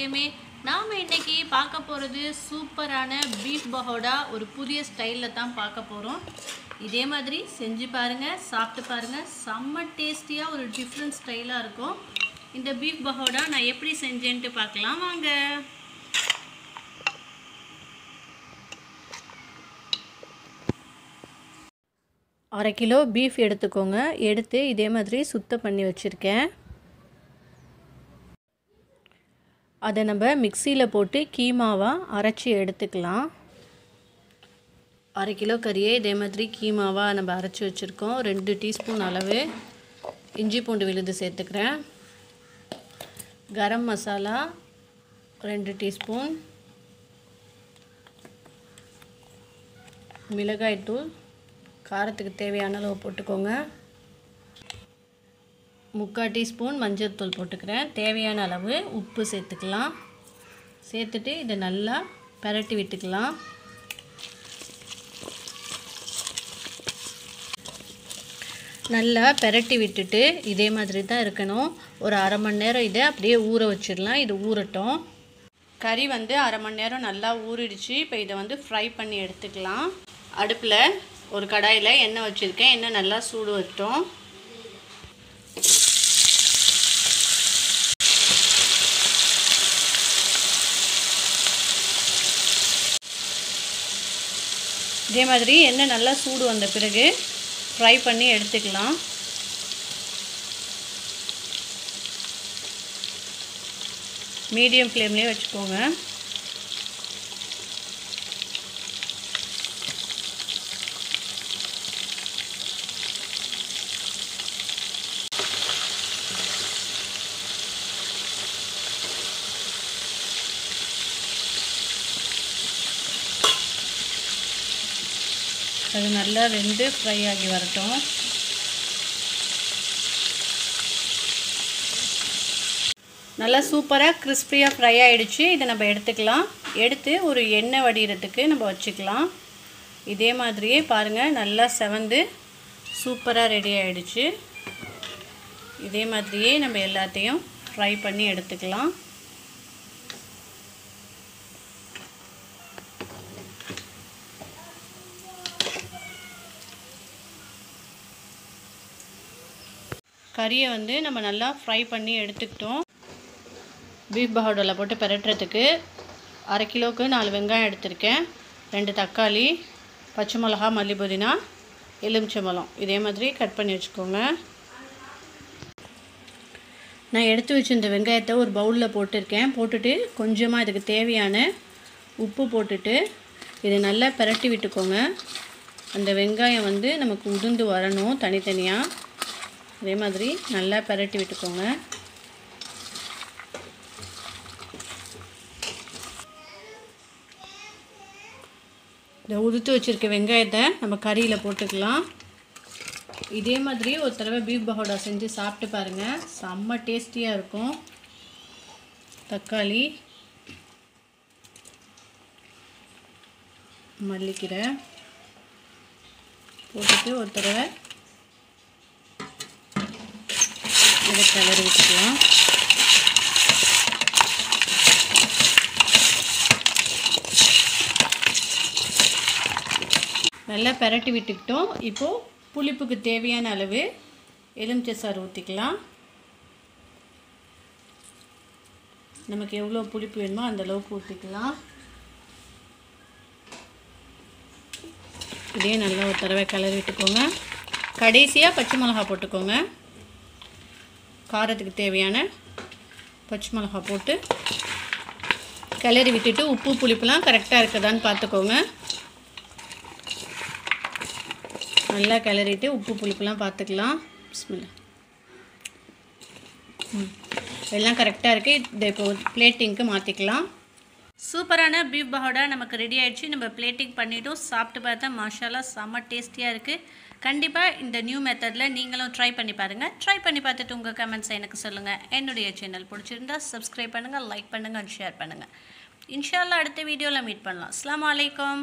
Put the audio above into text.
சமையலும் நாம் இன்னைக்கு பார்க்க போகிறது சூப்பரான பீஃப் பகோடா ஒரு புதிய ஸ்டைலில் தான் பார்க்க போகிறோம் இதே மாதிரி செஞ்சு பாருங்கள் சாப்பிட்டு பாருங்கள் செம்ம டேஸ்டியாக ஒரு டிஃப்ரெண்ட் ஸ்டைலாக இருக்கும். இந்த பீஃப் பகோடா நான் எப்படி செஞ்சேன்ட்டு பார்க்கலாம் வாங்க. அரை கிலோ பீஃப் எடுத்துக்கோங்க. எடுத்து இதே மாதிரி சுத்தம் பண்ணி வச்சுருக்கேன். அதை நம்ம மிக்சியில் போட்டு கீமாவாக அரைச்சி எடுத்துக்கலாம். அரை கிலோ கறியை இதே மாதிரி கீமாவாக நம்ம அரைச்சி வச்சுருக்கோம். ரெண்டு டீஸ்பூன் அளவு இஞ்சி பூண்டு விழுது சேர்த்துக்கிறேன். கரம் மசாலா ரெண்டு டீஸ்பூன். மிளகாய்த்தூள் காரத்துக்கு தேவையான அளவு போட்டுக்கோங்க. முக்கால் டீஸ்பூன் மஞ்சள் தூள் போட்டுக்கிறேன். தேவையான அளவு உப்பு சேர்த்துக்கலாம். சேர்த்துட்டு இதை நல்லா பரட்டி விட்டுக்கலாம். நல்லா பெரட்டி விட்டுட்டு இதே மாதிரி தான் இருக்கணும். ஒரு அரை மணி நேரம் இதை அப்படியே ஊற வச்சிடலாம். இது ஊறட்டும். கறி வந்து அரை மணி நேரம் நல்லா ஊறிடுச்சு. இப்போ இதை வந்து ஃப்ரை பண்ணி எடுத்துக்கலாம். அடுப்பில் ஒரு கடாயில் எண்ணெய் வச்சுருக்கேன். எண்ணெய் நல்லா சூடு வரட்டும். இதே மாதிரி எண்ணெய் நல்லா சூடு வந்த பிறகு ஃப்ரை பண்ணி எடுத்துக்கலாம். மீடியம் ஃப்ளேம்லேயே வச்சுக்கோங்க. அது நல்லா வெந்து ஃப்ரை ஆகி வரட்டும். நல்லா சூப்பராக கிறிஸ்பியாக ஃப்ரை ஆகிடுச்சு இதை நம்ம எடுத்துக்கலாம். எடுத்து ஒரு எண்ணெய் வடிகிறதுக்கு நம்ம வச்சுக்கலாம். இதே மாதிரியே பாருங்கள் நல்லா செவந்து சூப்பராக ரெடி ஆகிடுச்சு இதே மாதிரியே நம்ம எல்லாத்தையும் ஃப்ரை பண்ணி எடுத்துக்கலாம். கறியை வந்து நம்ம நல்லா ஃப்ரை பண்ணி எடுத்துக்கிட்டோம். பீஃப் பவுடரில் போட்டு பெரட்டுறதுக்கு அரை கிலோவுக்கு நாலு வெங்காயம் எடுத்திருக்கேன். ரெண்டு தக்காளி பச்சை மிளகா மல்லி புதினா எலுமிச்சம்பழம் இதே மாதிரி கட் பண்ணி வச்சுக்கோங்க. நான் எடுத்து வச்சிருந்த வெங்காயத்தை ஒரு பவுலில் போட்டிருக்கேன். போட்டுட்டு கொஞ்சமாக இதுக்கு தேவையான உப்பு போட்டுட்டு இதை நல்லா பெரட்டி விட்டுக்கோங்க. அந்த வெங்காயம் வந்து நமக்கு உதிர்ந்து வரணும் தனித்தனியாக அதே மாதிரி நல்லா பரட்டி விட்டுக்கோங்க. இந்த உதுத்து வச்சுருக்க வெங்காயத்தை நம்ம கறியில் போட்டுக்கலாம். இதே மாதிரி ஒரு தடவை பீஃப் பகோடா செஞ்சு சாப்பிட்டு பாருங்கள் செம்ம டேஸ்டியாக இருக்கும். தக்காளி மல்லிக்கீரை போட்டுட்டு ஒரு தடவை இதை கிளறி விட்டுக்கலாம் நல்லா பரட்டி விட்டுக்கிட்டோம். இப்போது புளிப்புக்கு தேவையான அளவு எலுமிச்சை சாறு ஊற்றிக்கலாம் நமக்கு எவ்வளோ புளிப்பு வேணுமோ அந்த அளவுக்கு ஊற்றிக்கலாம் இதே நல்லா ஒரு தடவை கிளறி விட்டுக்கோங்க கடைசியாக பச்சை மிளகா போட்டுக்கோங்க. காரத்துக்கு தேவையான பச்சை மிளகா போட்டு கிளறி விட்டுட்டு உப்பு புளிப்புலாம் கரெக்டாக இருக்குதான்னு பார்த்துக்கோங்க. நல்லா கிளறிட்டு உப்பு புளிப்புலாம் பார்த்துக்கலாம். பிஸ்மில்லா. ம். எல்லாம் கரெக்டாக இருக்குது இதை இப்போ பிளேட்டிங்க்கு மாற்றிக்கலாம் சூப்பரான பீஃப் பஹோடா நமக்கு ரெடி ஆகிடுச்சு நம்ம பிளேட்டிங் பண்ணிவிட்டோம் சாப்பிட்டு பார்த்தா மாஷாலா செம்ம டேஸ்டியாக இருக்குது கண்டிப்பாக இந்த நியூ மெத்தடில் நீங்களும் ட்ரை பண்ணி பாருங்கள் ட்ரை பண்ணி பார்த்துட்டு உங்கள் கமெண்ட்ஸை எனக்கு சொல்லுங்கள் என்னுடைய சேனல் பிடிச்சிருந்தா சப்ஸ்கிரைப் பண்ணுங்கள் லைக் பண்ணுங்கள் ஷேர் பண்ணுங்கள் இன்ஷால்லா அடுத்த வீடியோவில் மீட் பண்ணலாம். அஸ்லாம் வலைக்கம்